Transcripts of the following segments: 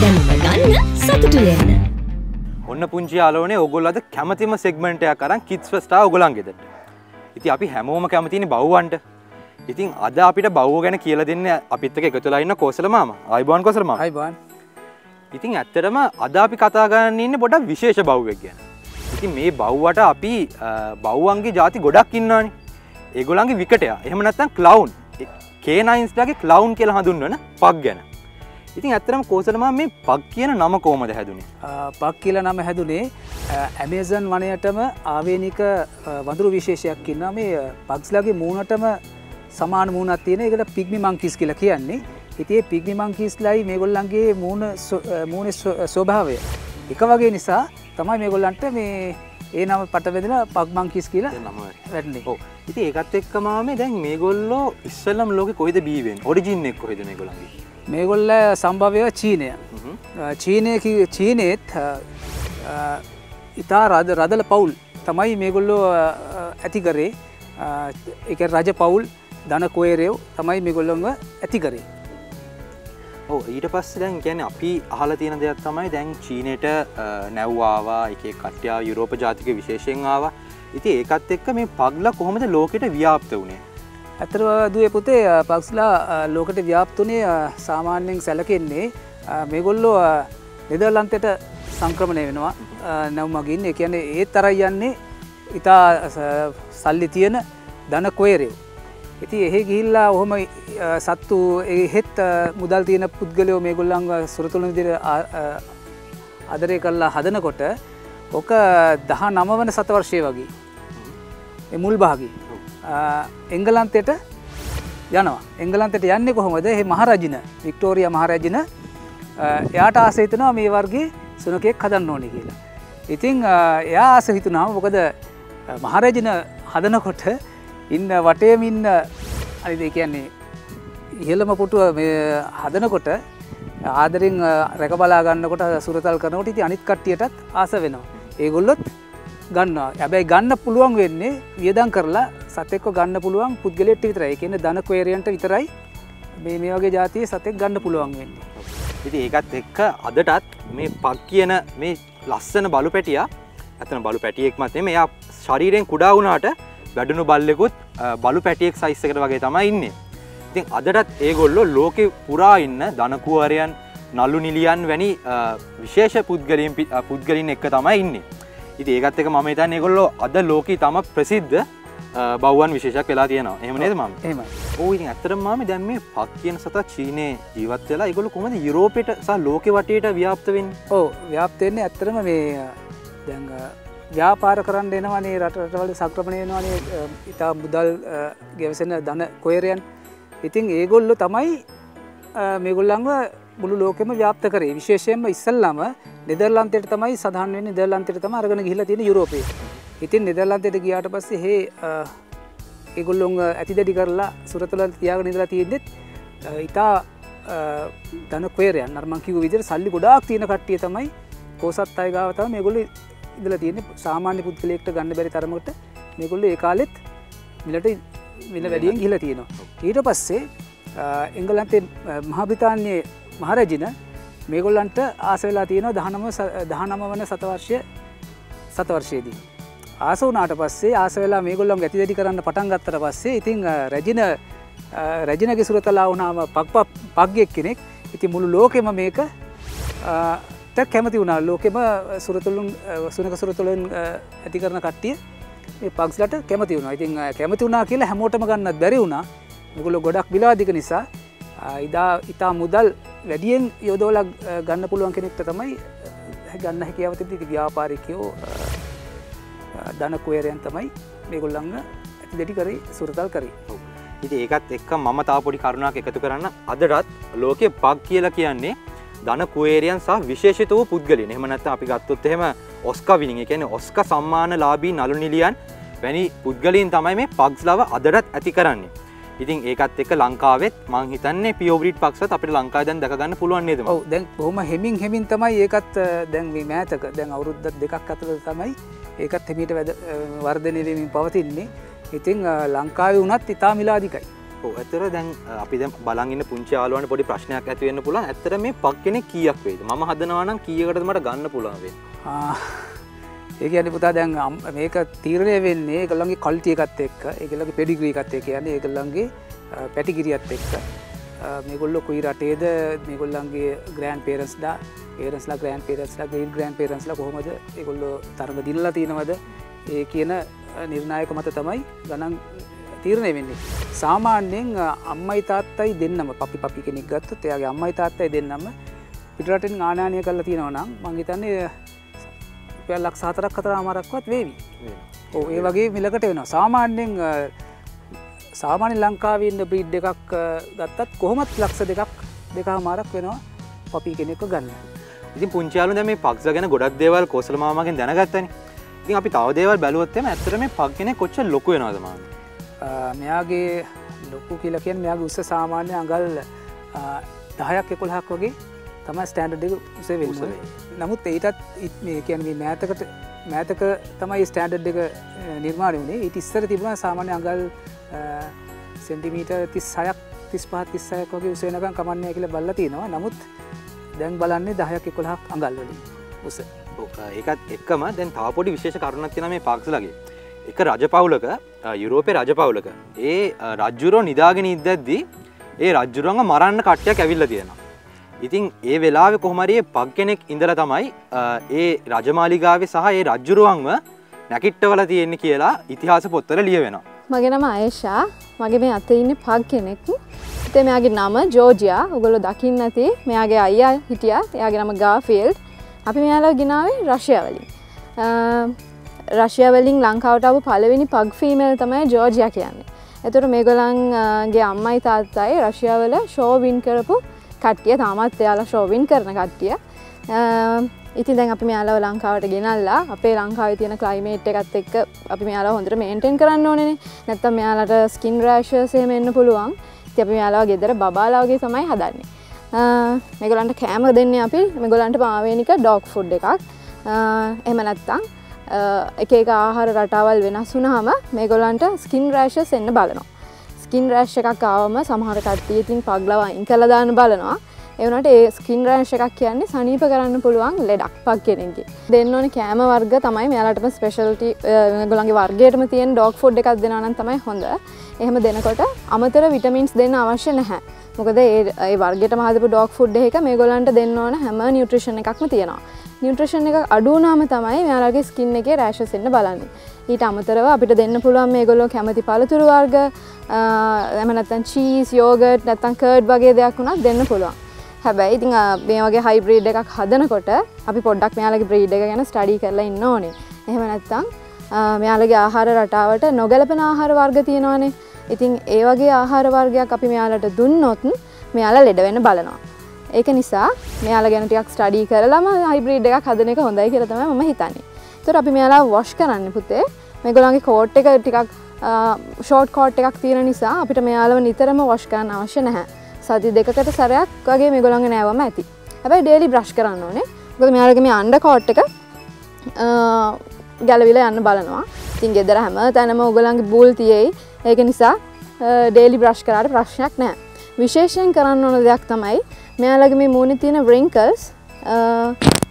දැනුම ගන්න සතුටු වෙන්න. ඔන්න පුංචි යාලෝනේ ඔගොල්ලෝ අද කැමතිම සෙග්මන්ට් එකක් අරන් කිඩ්ස් ෆස්ට් ආ ඔයගොල්ලන් ගෙදරට. ඉතින් අපි හැමෝම කැමතිනේ බව්වන්ට. ඉතින් අද අපිට බව්ව ගැන කියලා දෙන්න අපිත් එක්ක එකතු වෙලා ඉන්න කෝසල මාමා. ආයිබෝන් කෝසල මාමා. අයිබන් ඉතින් ඇත්තටම අද අපි කතා කරන්න ඉන්නේ පොඩක් විශේෂ බව්වෙක් ගැන. ඉතින් මේ බව්වට අපි බව්වන්ගේ ಜಾති ගොඩක් ඉන්නවානේ. ඒගොල්ලන්ගේ විකටයා. එහෙම නැත්නම් ක්ලවුන්. K9ස්ලාගේ ක්ලවුන් කියලා හඳුන්වන පග් ගැන. ඉතින් ඇත්තටම කෝසල මාමා මේ පග් කියන නම කොහමද හැදුනේ? පක් කියල නම හැදුනේ ඇමේසන් වනයටම ආවේනික වඳුරු විශේෂයක් ඉන්න මේ පක්ස්ලගේ මූුණටම සමාන මූුණත් තියෙන එකට පිග්මි මංකිස් කියලා කියන්නේ හිතේ පිග්මි මංකිස්ලයි මේගොල්ලන්ගේ මූුණ මූුණ ස්වභාවය එක වගේ නිසා තමයි මේගොල්ලන්ට මේ ඒ නම පටවෙදලා පක්මංකිස් කියලා නම වැටන්නේ ඔව්. ඉතින් ඒකත් එක්කමාම දැන් මේගොල්ලෝ ඉස්සල්ලම් ලෝකෙ කොයිද බීවෙන් ඔරිජින් එක් කොහෙද මේගොල්ලන්ගේ? මේගොල්ල සම්භවය චීනය. චීනය චීනයත් ඉතා රද රදල පවුල් තමයි මේගොල්ලෝ ඇති කරේ එක රජ පවුල් දන කොයරයව් තමයි මේගොල්ලොන්ව ඇති කරේ ඔව් ඊට පස්සේ දැන් කියන්නේ අපි අහලා තියෙන දෙයක් තමයි දැන් චීනෙට නැව්වාවා එක කට්ටියා යුරෝප ජාතික විශේෂයෙන් ආවා. ඉතින් ඒකත් එක්ක මේ පග්ලා කොහොමද ලෝකෙට ව්‍යාප්ත වුණේ? ඇතර දුව පුතේ පක්ස්ලා ලෝකට ව්‍යාප්තුනේ සාමාන්‍යයෙන් සැලකෙන්නේ මේගොල්ලෝ නෙදර්ලන්තයට සංක්‍රමණය වෙනවා නැව්මගින් එකන ඒ තරයි යන්නේ ඉතා සල්ලි තියෙන දන කොයරෙව්. ඉති එහෙ ගිහිල්ලා ඔහොම සත්තු හෙත් මුදල් තියෙන පුද්ගලයෝ මේ ගොල්ලංග සුරතුළ විදිර අදරය කරලා හදනකොට ඕක දහ නම වන සතවර්ශය වගේ. මුල් භාගි එංගලන්තයට යනවා. එංගලන්තට යන්න කොහොමද? එහ මහරජින වික්ටෝරිය මහරජින එයාට ආසහිතනවා මේ වර්ගේ සුනකෙක් හදන්න ඕනි කියලා. ඉතිං එයා ආස හිතුනාම මොකද මහරජින හදනකොට ඉන්න වටයමින්න අනිද කියන්නේ ඉහළම පුටුව හදනකොට ආදරින් රැකබලාගන්නකොට සුරතල් කරනකොට ඉති අනිත් කට්ටියටත් ආස වෙනවා. ඒගොල්ලොත් ගන්න ඇබැයි ගන්න පුළුවන් වෙන්නේ වියදන් කරලා සතෙක්ව ගන්න පුළුවන් පුද්ගලෙට විතරයි කියන දනකොේරයන්ට විතරයි මේ මේ වගේ ජාතිය සතෙක් ගන්න පුළුවන් වෙන්නේ. ඉතින් ඒකත් එක්ක අදටත් මේ පග් කියන මේ ලස්සන බලු පැටිය ඇතන බලු පැටියෙක් මත් මේ එයා ශරීරයෙන් කුඩා වුණාට වැඩුණු බල්ලෙකුත් බලු පැටියෙක් සයිස්සකට වගේ තමයි ඉන්නේ. ඉතින් අදටත් ඒගොල්ලෝ ලෝකෙ පුරා ඉන්න දනකුවරයන් නල්ලු නිලියන් වැනි විශේෂ පුද්ගලින් පුද්ගලින් එක්ක තමයි ඉන්නේ. ඉති ඒකත් එක මම තන් ඒගොල්ලෝ අද ලෝකී තම ප්‍රසිද්ධ බවන් විශේෂක් වෙලා තියෙනවා. එහම නේද මම? එම ඕයි ඇතරම ම දැන් මේ පක් කියන සත චීනය ජීවත් වෙලා ඉගොල කොමද යුරෝපයට සහ ලෝක වටේට ව්‍යාප්තවෙන් ඕ ව්‍යාප්තයෙන්නේ ඇත්තරම මේ දැඟ ව්‍යාපාර කරන්න එනවනේ රටවල සක්‍රපණයනවානේ ඉතා මුදල් ගෙවසෙන දන කොයරයන්. ඉතින් ඒගොල්ලො තමයි මේගොල්ලංව මුළු ලෝකෙම ව්‍යාප්ත කරේ. විශේෂයෙන්ම ඉස්සල්ලාම නෙදර්ලන්තයට තමයි සහන් නෙදර්ලන්තයට තම අරගෙන ගිල තියෙන යුරෝපය ඉතින් නෙදර්ලන්තයට ගියාට පස්සේ හේ ඒගොල්ලොන් ඇති දැඩි කරලා සුරතල තියාග නිදලා තියෙන්නෙත් ඉතා දන පේරයන් නර්මංකිව විදිර සල්ලි ගොඩාක් තියෙන කට්ටිය තමයි කෝසත් අයගාවතම මේගොල්ල ඉදල තියෙන සාමාන්‍ය පුද්ගලෙක්ට ගන්න බැරි තරමට මේගොල්ල ඒ කාලෙත් මිලට මිල වැඩියෙන් ගිල තියෙනවා ඊට පස්සේ එංගලන්තේ මහබිතාන්‍යයේ මහරජින මේගොල්ලන්ට ආසවෙලා තියෙනවා දහනම දහනම වන සතවර්ශය සතවර්ශයේදී. ආස වනාට පස්සේ ආසවෙලා මේගොල්ලොම් ඇති දැඩි කරන්න පටන් ගත්තර පස්සේ ඉතිං රැජින රැජිනගේ සුරතලා වුණාම පක් පක්ගෙක් කෙනෙක් ඉති මුළු ලෝකෙම මේක කැමති වුණා. ලෝකෙම සුරතුළුන් සුනක සුරතුළෙන් ඇති කරන කට්ටිය පක්ස්ලට කැමති වුණ. ඉතින් කැමති වුණනා කියලා හැමෝටම ගන්නත් බැරි වුණා. මුගුල ගොඩක් විලාදික නිසා ඉදා ඉතා මුදල් වැඩියෙන් යොදෝල ගන්න පුළුවන් කෙනෙක්ට තමයි ගන්න හැකියාවතති ව්‍යාපාරිකයෝ දනකුවේරයන් තමයි මේගොල්ලංග ඇති දෙටි කරේ සුරතල් කරේ. ඉති ඒකත් එක්ක මම තාපොඩි කරුණක් එකතු කරන්න අදටත් ලෝකෙ පක් කියලා කියන්නේ දන කුවේරයන් සහ විශේෂත වූ පුද්ගලින් එහමනත් අපි ගත්තොත් එහෙම ඔස්ක විනි කියන ඔස්ක සම්මාන ලාබී නලු නිලියන් වැනි පුද්ගලින් තමයි මේ පක්ස් ලව අදටත් ඇති කරන්නේ. ඉතින් ඒකත් එක ලංකාවෙත් මං හිතන්නේ පියෝබ්‍රිට් පක්ෂ අපට ලංකා දැන් දකගන්න පුළුවන් නේද ඔව දැන් හොම හෙමින් හෙමින් තමයි ඒකත් දැන් මෑතක දැන් අවුරුද්ධ දෙකක් අතර තමයි ඒකත් හෙමිට වැද වර්ධනයවමින් පවතින්නේ. ඉතිං ලංකාව වනත් ඉතා මිලාදිකයි. ඇතර දැන් අපි දැ බලගන්න පුංචාලුවන පොඩි ප්‍රශ්නයක් ඇතිවෙන්න පුළ ඇතර මේ පක් කෙනෙ කියක් වේද ම හදනවානම් කියකට මට ගන්න පුලාවේ ඒක අනි පුතා දැන් අම්- මේක තීරණය වෙන්නේ එකල්ලගේ කල්ටියකත් එක්ක එකලගේ පෙඩිග්‍රීකත් එක යන එකල්ලන්ගේ පැටිගිරියත් එක්ක. මේගොල්ල කොයි රටේද? මේගොල්ලන්ගේ ග්‍රෑන් පේරස්ලා පේරස්ලා ග්‍රෑන් පේරස්ලා ගේල් ග්‍රෑන් පේරස්ලා කොහොමද එකොල්ලො තරග දිල්ලා තියෙනවද? ඒ කියන නිර්ණයක මත තමයි ගණන් තීරණය වෙන්නේ. සාමාන්‍යයෙන් අම්මයි තාත්තයි දෙන්නම පපි පපි කෙනෙක් ගත්තොත් එයාගේ අම්මයි තාත්තයි දෙන්නම පිටරටෙන් ආනානය කරලා තියෙනවනම් මංගේතන්නේ පැල්ලක් සාතරක් කතර අමරක්වත් වේවි. ඕ ඒ වගේ මිලකට වෙනවා. සාමාන්‍යෙන් සාමාන්‍ය ලංකාවන්න බ්‍රීඩ් එකක් ගත්තත් කොහොමත් ලක්ෂ දෙකක් දෙක මාරක් වෙනවා පපි කෙනෙක්ක ගන්න. ඉතින් පුංචාලු දැම මේ පක්ෂ ගැන ගොඩක් දේවල් කොසලමාමගෙන් දැනගත්තන. ඉතින් අපි තව දේවල් බැලුවත්තම ඇතර මේ පක්ගෙන කොච්ච ලොක වෙනවාදම මෙයාගේ ලොකු කියල කියෙන් මෙයාගේ උස්ස සාමාන්‍ය අඟල් දහයක් එකොළහක් වගේ තම ස්ටෑන්ඩ් උසේ වෙන්න. නමුත් ඒටත් මේ කියැනීම මෑතකට මෑතක තමයි ස්ටෑන්ඩ් එක නිර්මාණය වනේ ඉට ඉස්සර තිබුණ සාමාන්‍ය අඟල් සෙන්ටිමීට තිස් සයක් තිස් පහත් තිස්සයක් වගේ උසේනකම් කමන්නය කියල බල්ල තියෙනවා. නමුත් දැන් බලන්නේ දහයක් එකොළහක් අඟල්වලින් උස. ඒකත් එක්කම දැන් තාපොඩි විශේෂ කරුණක් තින මේ පක්ෂලගේ එක රජපවුලක යුරෝපය රජපවුලක ඒ රජ්ජුරෝ නිදාගෙන ඉද්දැද්දී ඒ රජ්ජුරුවන්ග මරන්න කට්ටයක් ඇවිල්ල තියෙනවා. ඉතින් ඒ වෙලාවෙ කොහමරිය පක් කෙනෙක් ඉඳල තමයි ඒ රජමාලිගාවේ සහ ඒ රජ්ජුරුවන්ම නැකිට්ටවල තියෙන්නේ කියලා ඉතිහාස පොත්තර ලිය වෙනවා මගේ නම අයෂා මගේ මේ අත ඉන්න පක් කෙනෙක්. තේ මෙයාගේ නම ජෝජයා උගොලො දකින්න ඇති. මෙයාගේ අයියා හිටිය. එයාගේ නම ගාෆිල්් අපි මෙයාලා ගෙනාවේ රශයවලින් රශයවලින් ලංකාවටාව පලවෙනි පක් ෆීමල් තමයි ජෝජයා කියන්නේ. එතුට මේගොලන්ගේ අම්මයි තාත්තයි රශයාවල ෂෝවින් කරපු කට්ටිය. තාමත් එයාලා ශෝවින් කරන කට්ටිය. ඉතින් දැන් අපි මෙයාලව ලංකාවට ගෙනල්ලා අපේ ලංකාව තියෙන කලයිමේට් එකත් එක්ක අපි මෙයාලා හොඳට මේන්ටෙන් කරන්න ඕනේ නැත්තම් මෙයාලට ස්කින් රෑශසයම එන්න පුළුවන්. ති අපි මෙයාලාව ගෙදර බාලාවගේ තමයි හදන්නේ. මෙගොලන්ට කෑම දෙන්න අපි. මෙගොලන්ට පාවේනික ඩොක් ෆුඩ් එකක්. එම නැත්තං එක එක ආහාර රටාවල් වෙනස් වුනහම මේගොලන්ට ස්කින් රෑශස් එන්න බලනවා. ස්කින් රෑශ් එකක් ආවම සමහර කට්ටිය ඉතින් පග්ලව ඉන් කළදාන්න බලනවා. එවනට ඒ ස්කින් රෑශ් එකක් කියන්නේ සනීප කරන්න පුළුවන් ලෙඩක් පක් කෙනෙගේ දෙන්න ඕන කෑම වර්ග තමයි මෙයාලටම ස්පෙශල්ටි ගොලන්ගේ වර්ගේටම තියෙන් ඩොක් ෆොඩ් එකක් දෙනන තමයි හොඳ. එහෙම දෙනකොට අමතර විටමින්ස් දෙන්න අවශ්‍ය නැහැ. මොකද ඒ වර්ගට මහදපු ඩොක් ෆුඩ් එක මේ ගොලන්ට දෙන්න ඕන හැම නිියුට්‍රේෂණ එකක්ම තියෙනවා. නිියුට්‍රේෂන් එක අඩුනාම තමයි මෙයාලගේ ස්කින් එක රෑශසෙන්න්න බලන්නේ. ඊට අමතරව අපිට දෙන්න පුළුවන් මේ ගොලො කැමති පලතුරු වර්ග ඇමනත්තන් චීස් යෝගට් නැත්තන් කර්ඩ් වගේ දෙයක් වුණත් දෙන්න පුළුවන්. හැබැයි ඉතිං මේ වගේ හයිබ්‍රීඩ් එකක් හදනකොට අපි පොඩ්ඩක් මෙයාලගේ බ්‍රීඩ් එක ගැන ස්ටඩි කරලා ඉන්න ඕනේ. එහෙම නැත්තං මෙයාලගේ ආහාර රටාවට නොගැලපෙන ආහාර වර්ග තියෙනවානේ. ඉතින් ඒ වගේ ආහාර වර්ගයක් අපි මෙයාලට දුන්නොත් මෙයාලා ලෙඩ වෙන්න බලනවා. ඒක නිසා මෙයාල ගැනටයක් ස්ටඩී කරලම හයිබ්‍රීඩ් එකක් හදන එක හොඳයි කියරතම ම හිතන්නේ. තොර අපි මෙයාලා වොෂ් කරන්න පුතේ. මෙගොලන්ගේ කෝට් එක ටිකක් ෂෝට් කෝට් එකක් තියෙන නිසා අපිට මෙයාලව නිතරම වොෂ් කරන්න අවශ්‍ය නැහැ. සති දෙකට සැරයක් වගේ මේ ගොළඟ නෑවම ඇති. හැබයි ඩේලි බ්‍රශ් කරන්න ඕනේ. ගොද මෙයාලගම අන්ඩ කෝට් එක ගැලවිල යන්න බලනවා. තින් ගෙදර හැම තැනම උගලන්ගේ බූල් තියයි. ඒක නිසා ඩේලි බ්‍රශ් කරට ප්‍රශ්නයක් නෑ විශේෂයෙන් කරන්න ඕන දෙයක් තමයි මෙයාලගේ මේ මූුණ තියෙන බ්‍රිංකල්ස්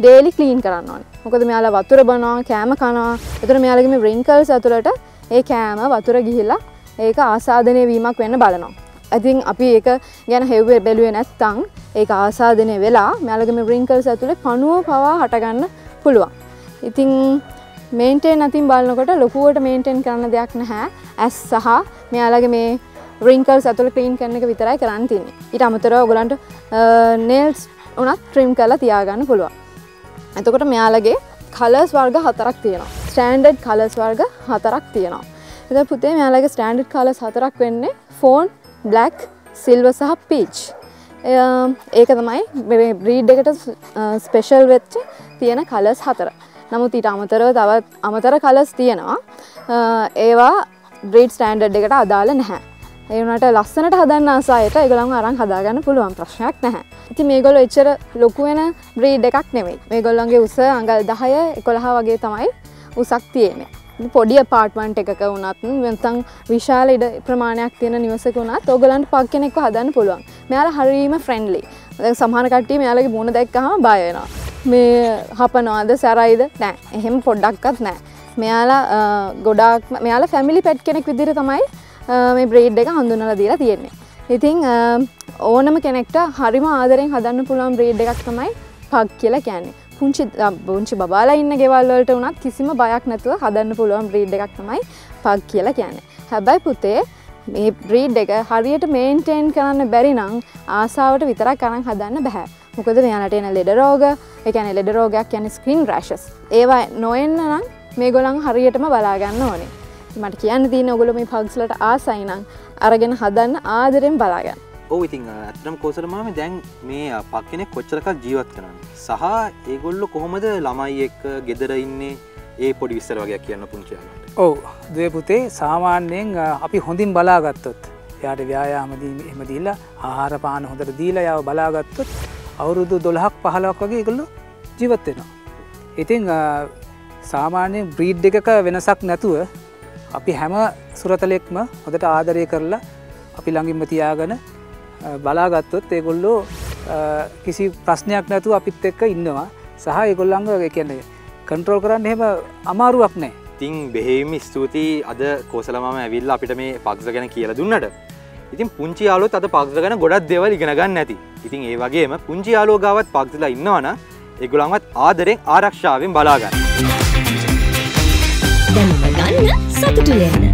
ඩේලි කලීන් කරන්න ඕන. මොකද මෙයාලා වතුර බනවා කෑම කනවා. එතුර මෙයාලගම බ්‍රිංකල්ස් ඇතුළට ඒ කෑම වතුර ගිහිල්ලා ඒක ආසාධනය වීමක් වෙන්න බලනවා. ඇතින් අපි ඒක ගැන හෙව්වේ බැලුවේ නැත්තං ඒ ආසාධනය වෙලා මැලගම බ්‍රිංකල්ස් ඇතුළේ පනුව පවා හටගන්න පුළුවන්. ඉතිං මේන්ටේ නතින් බලන්නකොට ලොකුවට මේන්ටෙන් කරන්න දෙයක් නැහැ. ඇස් සහ මෙයාලගේ මේ රිංකල් සතුළ ක්‍රීන් කරන එක විතරයි කරන්න තින්නේ. ඉට අමතර ඔගලන්ට නේල්ස් උනත් ට්‍රීම් කරලා තියාගන්න පුළුවන්. එතකොට මෙයාලගේ කලස් වර්ග හතරක් තියෙනවා. ස්ටෑන්ඩඩ් කලස් වර්ග හතරක් තියෙනවා. එත පුතේ මෙයාලගේ ස්ටෑන්ඩඩ් කලස් හතරක් වෙන්නේ ෆෝන් බ්ලක් සිල්ව සහ පීච් ඒක තමයි බ්‍රීඩ් එකට ස්පෙෂල් වෙච්ච තියෙන කලස් හතර. නමුත් ඊට අමතරව තවත් අමතර කලස් තියෙනවා. ඒවා බ්‍රීඩ් ස්ටෑන්ඩඩ් එකට අදාළ නැහැ. ඒනට ලස්සනට හදන්න ආසායට එකගලම් අරන් හදාගන්න පුළුවන්. ප්‍රශ්නයක් නැහැ. ඉති මේගොල එච්චර ලොකුවෙන බ්‍රීඩ් එකක් නෙවෙයි මේ ගොල්ලන්ගේ උස අඟල් දහය එකොළහ වගේ තමයි උසක් තියෙන පොඩිය පාර්ට්මන්ට් එකක වනත් වෙතන් විශාල ඉඩ ප්‍රමාණයක් තියෙන නිවසක වුණත් ඔගලන්ට පක් කෙනෙක්ව හදන්න පුළුවන්. මෙයාල හරීම ෆ්‍රෙන්ඩ්ලි සමහන කට්ටිය මෙයාලගේ මුණ දැක්කහම බයවෙනවා මේ හපනවාද සැරයිද? නෑ එහෙම පොඩ්ඩක්කත් නෑ මෙයාලා ගොඩක් මෙයාල ෆැමිලි පැට් කෙනෙක් විදිර තමයි මේ බ්‍රේඩ් එක හඳුනල දීලා තියෙන්නේ. ඉතිං ඕනම කෙනෙක්ට හරිම ආදරෙන් හදන්න පුළුවන් බ්‍රේඩ් එකක් තමයි පක් කියලා කෑන්නේ පුංචි පුංචි බාලා ඉන්න ගෙවල්වලට වනත් කිසිම බයක් නැතුව හදන්න පුළුවන් බ්‍රීඩ් එකක් තමයි පක් කියලා කියන්නේ. හැබැයි පුතේ මේ බ්‍රීඩ් එක හරියට මේන්ටේන් කරන්න බැරි නං ආසාාවට විතරක් කරන්න හදන්න බැහැ මොකද මෙයාලට එන ලෙඩ රෝග එකන ලෙඩ රෝගයක් යන ස්ක්‍රීන් රශස් ඒවා නොෙන්න්න නම් මේ ගොලන් හරියටම බලාගන්න ඕනේ. මට කියන්න තියන ඔගොල මේ පක්ස්ලට ආසයිනං අරගෙන හදන්න ආදරෙන් බලාගන්න. ඕ ඉතින් ඇතම් කෝසරමාම දැන් මේ පක් කෙනෙක් කොච්චරකක් ජීවත් කරන්න සහ ඒගොල්ල කොහොමද ළමයි එක්ක ගෙදර ඉන්නේ? ඒ පොඩි විස්සර වගේ කියන්න පුංචියලට ඔව් දයපුතේ සාමාන්‍යයෙන් අපි හොඳින් බලාගත්තොත් යාට ව්‍යයාමදී එම දීලා ආහාර පාන හොඳට දීලා යව බලාගත්තොත් අවුරුදු දොළහක් පහලක් වගේ ගොල්ලු ජීවත්වෙනවා. ඉතිං සාමාන්‍යයෙන් බ්‍රීඩ් එකක වෙනසක් නැතුව අපි හැම සුරතලෙක්ම හොඳට ආදරය කරලා අපි ළඟින්ම තියාගන බලාගත්තොත් ඒගොල්ලෝ කිසි ප්‍රශ්නයක් නැතු අපිත් එක්ක ඉන්නවා. සහ ඒගොල්ලංග කියන්නේ කන්ට්‍රෝල් කරන්න එහෙම අමාරුවක් නෑ. ඉතින් බෙහෙම ස්තුතියි. අද කෝසලමම ඇවිල්ල අපිට මේ පක්ෂ ගැන කියල දුන්නට. ඉතින් පුංචි යාලොත් අද පක්ෂ ගැන ගොඩක් දෙවල් ඉගෙන ගන්න නැති ඉතින් ඒ වගේම පුංචි යාලෝගාවත් පක්තිලා ඉන්නවන එගුළන්වත් ආදරෙන් ආරක්ෂාවෙන් බලාගන්න. දැනුම ගන්න සතුටු වෙන්න